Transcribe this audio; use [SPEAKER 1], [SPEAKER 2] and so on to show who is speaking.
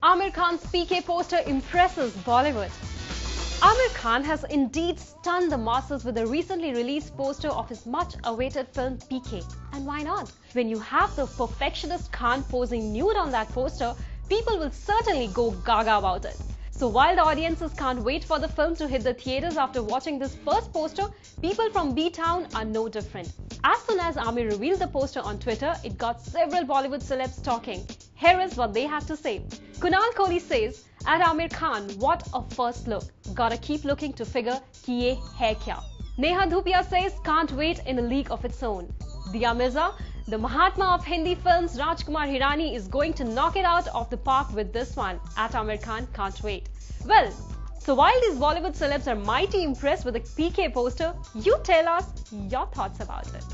[SPEAKER 1] Aamir Khan's PK poster impresses Bollywood. Aamir Khan has indeed stunned the masses with the recently released poster of his much awaited film PK. And why not? When you have the perfectionist Khan posing nude on that poster, people will certainly go gaga about it. So while the audiences can't wait for the film to hit the theatres after watching this first poster, people from B-Town are no different. As soon as Aamir revealed the poster on Twitter, it got several Bollywood celebs talking. Here is what they had to say. Kunal Kohli says, at Aamir Khan, what a first look. Gotta keep looking to figure ki ye hai kya. Neha Dhupia says, can't wait in a league of its own. Dia Mirza, the Mahatma of Hindi films, Rajkumar Hirani, is going to knock it out of the park with this one. At Aamir Khan, can't wait. Well, so while these Bollywood celebs are mighty impressed with the PK poster, you tell us your thoughts about it.